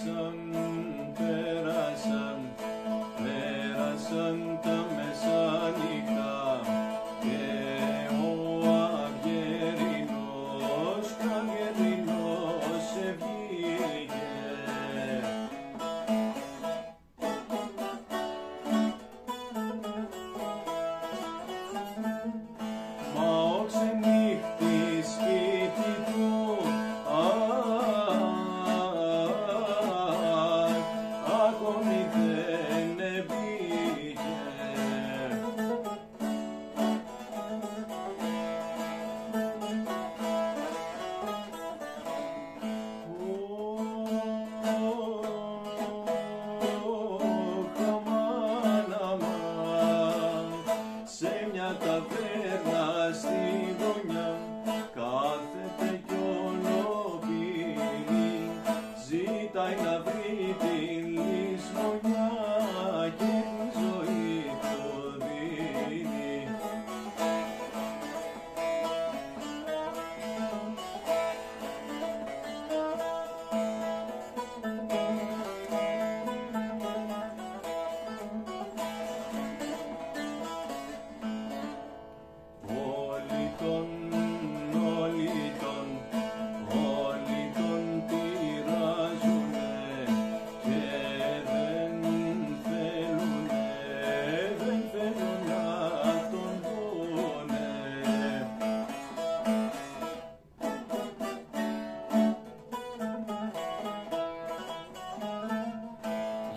Verasang, Verasang, Verasang, Verasang, σε μια ταβέρνα στη γωνιά κάθεται κι όλο πίνει, ζητάει να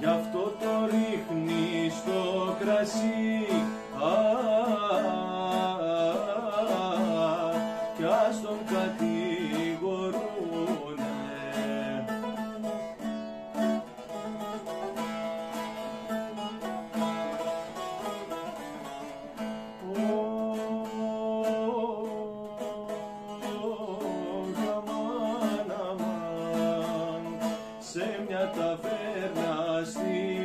γι' αυτό το ρίχνει στο κρασί α, κι ας τον κατηγορούνε. Αμάν, αμάν, σε μια ταβέρνα See.